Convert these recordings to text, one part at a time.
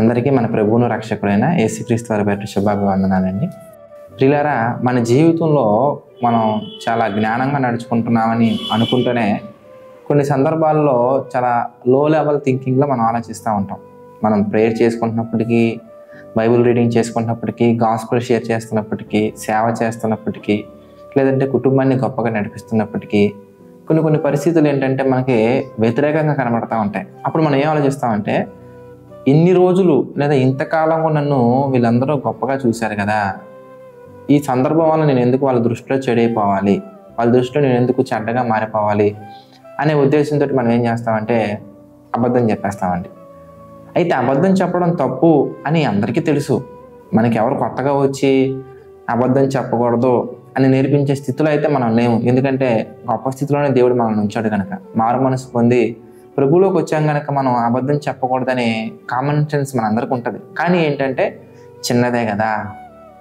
అందరికీ మన ప్రభువును రక్షకుడైన ఏసుక్రీస్తు వారి పేరు శుభాభివందనాలండి. ప్రియులారా మన జీవితంలో మనం చాలా జ్ఞానంగా నడుచుకుంటున్నామని అనుకుంటూనే కొన్ని సందర్భాల్లో చాలా లో లెవెల్ థింకింగ్లో మనం ఆలోచిస్తూ ఉంటాం. మనం ప్రేయర్ చేసుకుంటున్నప్పటికీ బైబిల్ రీడింగ్ చేసుకుంటున్నప్పటికీ గాస్పుల్ షేర్ చేస్తున్నప్పటికీ సేవ చేస్తున్నప్పటికీ లేదంటే కుటుంబాన్ని గొప్పగా నడిపిస్తున్నప్పటికీ కొన్ని కొన్ని పరిస్థితులు ఏంటంటే మనకి వ్యతిరేకంగా కనబడతా ఉంటాయి. అప్పుడు మనం ఏం ఆలోచిస్తామంటే ఇన్ని రోజులు లేదా ఇంతకాలం నన్ను వీళ్ళందరూ గొప్పగా చూశారు కదా. ఈ సందర్భం వల్ల నేను ఎందుకు వాళ్ళ దృష్టిలో చెడైపోవాలి? వాళ్ళ దృష్టిలో నేను ఎందుకు చెడ్డగా మారిపోవాలి? అనే ఉద్దేశంతో మనం ఏం చేస్తామంటే అబద్ధం చెప్పేస్తామండి. అయితే అబద్ధం చెప్పడం తప్పు అని అందరికీ తెలుసు. మనకి ఎవరు కొత్తగా వచ్చి అబద్ధం చెప్పకూడదు అని నేర్పించే స్థితిలో అయితే మనం లేము. ఎందుకంటే గొప్ప స్థితిలోనే దేవుడు మనల్ని ఉంచాడు కనుక మారు మనసు పొంది ప్రభులోకి వచ్చాం కనుక మనం అబద్ధం చెప్పకూడదనే కామన్ సెన్స్ మన ఉంటుంది. కానీ ఏంటంటే చిన్నదే కదా.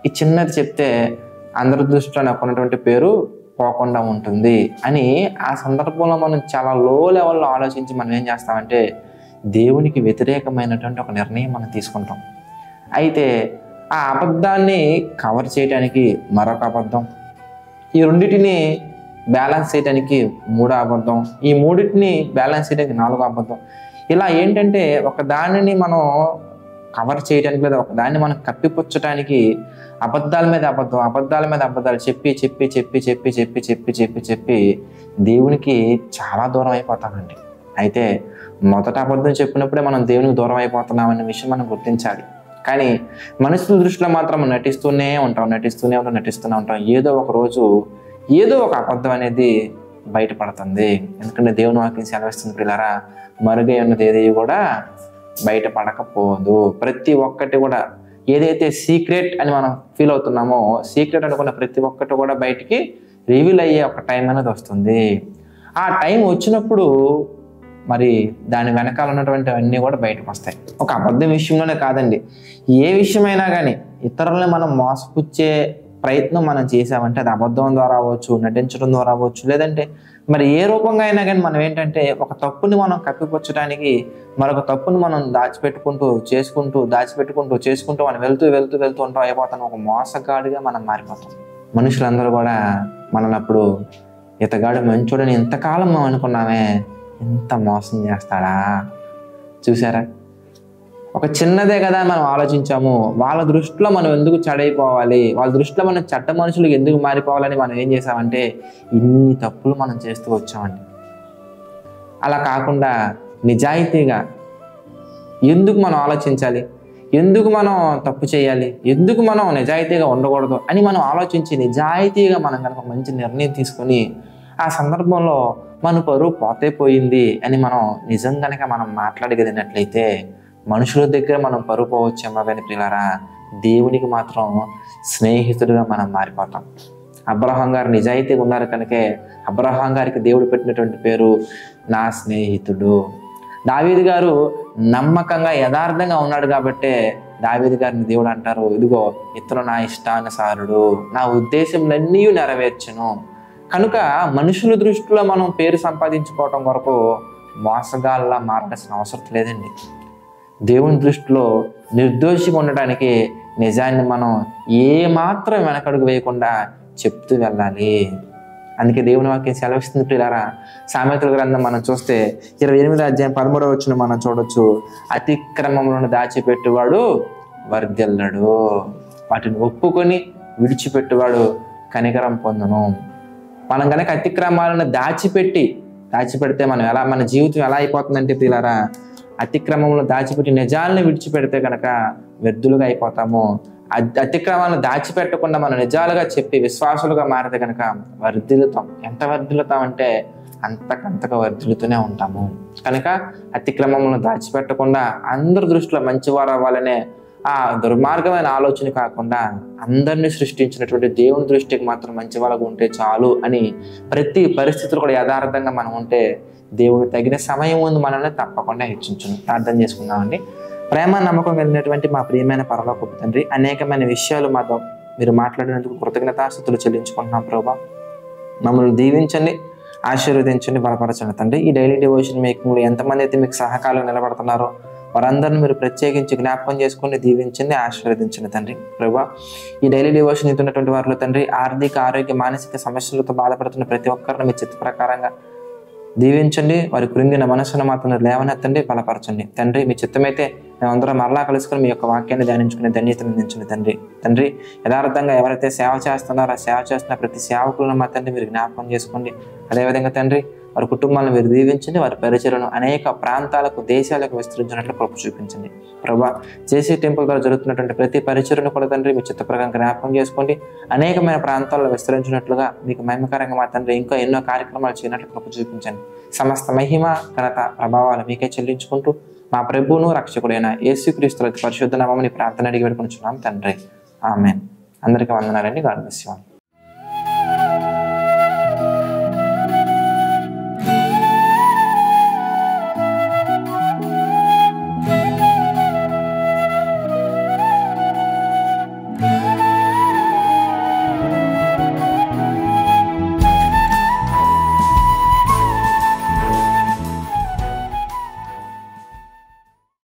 ఈ చిన్నది చెప్తే అందరి దృష్టిలో నాకు ఉన్నటువంటి పేరు పోకుండా ఉంటుంది అని ఆ సందర్భంలో మనం చాలా లో లెవెల్లో ఆలోచించి మనం ఏం చేస్తామంటే దేవునికి వ్యతిరేకమైనటువంటి ఒక నిర్ణయం మనం తీసుకుంటాం. అయితే ఆ అబద్ధాన్ని కవర్ చేయడానికి మరొక అబద్ధం. ఈ రెండింటిని బ్యాలెన్స్ చేయడానికి మూడో అబద్ధం. ఈ మూడింటిని బ్యాలెన్స్ చేయడానికి నాలుగో అబద్ధం. ఇలా ఏంటంటే ఒక దానిని మనం కవర్ చేయడానికి లేదా ఒక దాన్ని మనం కప్పిపుచ్చడానికి అబద్ధాల మీద అబద్ధం అబద్ధాల మీద అబద్ధాలు చెప్పి చెప్పి చెప్పి చెప్పి చెప్పి చెప్పి చెప్పి చెప్పి దేవునికి చాలా దూరం అయిపోతామండి. అయితే మొదట అబద్ధం చెప్పినప్పుడే మనం దేవునికి దూరం అయిపోతున్నాం అనే విషయం మనం గుర్తించాలి. కానీ మనుషుల దృష్టిలో మాత్రం నటిస్తూనే ఉంటాం నటిస్తూనే ఉంటాం నటిస్తూనే ఉంటాం. ఏదో ఒక రోజు ఏదో ఒక అబద్ధం అనేది బయటపడుతుంది. ఎందుకంటే దేవుని వాక్యం సెలవిస్తుంది పిల్లరా మరుగై ఉన్నది ఏది కూడా బయటపడకపోదు. ప్రతి ఒక్కటి కూడా ఏదైతే సీక్రెట్ అని మనం ఫీల్ అవుతున్నామో సీక్రెట్ అనుకున్న ప్రతి ఒక్కటి కూడా బయటికి రివీల్ అయ్యే ఒక టైం అనేది వస్తుంది. ఆ టైం వచ్చినప్పుడు మరి దాని వెనకాల ఉన్నటువంటి అన్నీ కూడా బయటకు వస్తాయి ఒక అబద్ధం విషయంలోనే కాదండి. ఏ విషయమైనా కానీ ఇతరులని మనం మోసపుచ్చే ప్రయత్నం మనం చేసామంటే అది అబద్ధం ద్వారా అవ్వచ్చు నటించడం ద్వారా అవ్వచ్చు లేదంటే మరి ఏ రూపంగా అయినా కానీ మనం ఏంటంటే ఒక తప్పుని మనం కప్పిపుచ్చడానికి మరొక తప్పుని మనం దాచిపెట్టుకుంటూ చేసుకుంటూ దాచిపెట్టుకుంటూ చేసుకుంటూ మనం వెళ్తూ వెళ్తూ వెళ్తూ ఉంటాం అయిపోతాం ఒక మోసగాడిగా మనం మారిపోతాం. మనుషులందరూ కూడా మనల్ని అప్పుడు ఇతగాడు మంచోడని ఎంతకాలం మనం అనుకున్నామే ఎంత మోసం చేస్తాడా? చూసారా? ఒక చిన్నదే కదా మనం ఆలోచించాము. వాళ్ళ దృష్టిలో మనం ఎందుకు చడైపోవాలి? వాళ్ళ దృష్టిలో మనం చట్ట మనుషులు ఎందుకు మారిపోవాలని మనం ఏం చేసామంటే ఇన్ని తప్పులు మనం చేస్తూ వచ్చామండి. అలా కాకుండా నిజాయితీగా ఎందుకు మనం ఆలోచించాలి? ఎందుకు మనం తప్పు చేయాలి? ఎందుకు మనం నిజాయితీగా ఉండకూడదు అని మనం ఆలోచించి నిజాయితీగా మనం కనుక మంచి నిర్ణయం తీసుకొని ఆ సందర్భంలో మన పరువు పోతే పోయింది అని మనం నిజం కనుక మనం మాట్లాడగలిగినట్లయితే మనుషుల దగ్గర మనం పరువు పోవచ్చేమో కానీ పిల్లరా దేవునికి మాత్రం స్నేహితుడిగా మనం మారిపోతాం. అబ్రహాం గారు నిజాయితీగా ఉన్నారు కనుకే అబ్రహాం గారికి దేవుడు పెట్టినటువంటి పేరు నా స్నేహితుడు. దావీది గారు నమ్మకంగా యథార్థంగా ఉన్నాడు కాబట్టే దావీది గారిని దేవుడు అంటారు ఇదిగో ఇతను నా ఇష్టానుసారుడు. నా ఉద్దేశంలన్నీ నెరవేర్చను. కనుక మనుషుల దృష్టిలో మనం పేరు సంపాదించుకోవటం కొరకు మోసగాళ్ళ మారాల్సిన అవసరం లేదండి. దేవుని దృష్టిలో నిర్దోషిగా ఉండడానికి నిజాన్ని మనం ఏమాత్రం వెనకడుగు వేయకుండా చెప్తూ వెళ్ళాలి. అందుకే దేవుని వాక్యం సెలవిస్తుంది ప్రియులారా. సామెతల గ్రంథం మనం చూస్తే ఇరవై ఎనిమిది అధ్యాయం పదమూడవ వచ్చిన మనం చూడొచ్చు. అతిక్రమములను దాచిపెట్టువాడు వర్గెల్లడు వాటిని ఒప్పుకొని విడిచిపెట్టువాడు కనికరం పొందును. మనం కనుక అతిక్రమాలను దాచిపెట్టి దాచిపెడితే మనం ఎలా మన జీవితం ఎలా అయిపోతుందంటే ప్రియులారా అతిక్రమంలో దాచిపెట్టి నిజాలను విడిచిపెడితే కనుక వ్యర్థులుగా అయిపోతాము. అతిక్రమాలను దాచిపెట్టకుండా మనం నిజాలుగా చెప్పి విశ్వాసులుగా మారితే కనుక వర్ధిల్లుతాం. ఎంత వర్ధిల్లుతాం అంటే అంతకంతగా వర్ధిల్లుతూనే ఉంటాము. కనుక అతిక్రమములను దాచిపెట్టకుండా అందరి దృష్టిలో మంచివారు అవ్వాలనే ఆ దుర్మార్గమైన ఆలోచన కాకుండా అందరినీ సృష్టించినటువంటి దేవుని దృష్టికి మాత్రం మంచి వాళ్ళకు ఉంటే చాలు అని ప్రతి పరిస్థితులు కూడా యథార్థంగా మనం ఉంటే దేవుడు తగిన సమయం ముందు మనల్ని తప్పకుండా హెచ్చించును ప్రార్థన చేసుకుందామండి. ప్రేమ నమ్మకం కలిగినటువంటి మా ప్రియమైన పరలోకపు తండ్రి అనేకమైన విషయాలు మాతో మీరు మాట్లాడినందుకు కృతజ్ఞతాస్థుతులు చెల్లించుకుంటున్నాం ప్రభా. మమ్మల్ని దీవించండి ఆశీర్వదించండి బలపరచండి తండ్రి. ఈ డైలీ డివోషన్ మేకింగ్లో ఎంతమంది అయితే మీకు సహకారం నిలబడుతున్నారో వారందరిని మీరు ప్రత్యేకించి జ్ఞాపకం చేసుకుని దీవించండి ఆశీర్వదించండి తండ్రి. ప్రభా ఈ డైలీ డివోషన్ ఇస్తున్నటువంటి వారిలో తండ్రి ఆర్థిక ఆరోగ్య మానసిక సమస్యలతో బాధపడుతున్న ప్రతి ఒక్కరిని మీ చిత్త ప్రకారంగా దీవించండి వారి కృంగిన మనసును మాత్రం లేవనెత్తండి బలపరచండి. తండ్రి మీ చిత్తమైతే మేమందరం మరలా కలుసుకొని మీ యొక్క వాక్యాన్ని ధ్యానించుకునే ధన్యతను అందించండి తండ్రి. తండ్రి యథార్థంగా ఎవరైతే సేవ చేస్తున్నారో ఆ సేవ చేస్తున్న ప్రతి సేవకులను మా తండ్రి మీరు జ్ఞాపకం చేసుకోండి. అదేవిధంగా తండ్రి వారి కుటుంబాలను మీరు దీవించండి వారి పరిచయలను అనేక ప్రాంతాలకు దేశాలకు విస్తరించినట్లు కృప చూపించండి. ప్రభా జేసీ టెంపుల్ ద్వారా జరుగుతున్నటువంటి ప్రతి పరిచయను కూడా తండ్రి మీ చిత్త ప్రకారం జ్ఞాపకం చేసుకోండి. అనేకమైన ప్రాంతాల్లో విస్తరించినట్లుగా మీకు మహిమకరంగా మా తండ్రి ఇంకా ఎన్నో కార్యక్రమాలు చేయనట్లు కృప చూపించండి. సమస్త మహిమ ఘనత ప్రభావాలు మీకే చెల్లించుకుంటూ మా ప్రభువును రక్షకుడైన యేసుక్రీస్తుల పరిశుద్ధ నామని ప్రార్థన అడిగి పెట్టుకుని తండ్రి. ఆమె అందరికీ వందనాలండి. God bless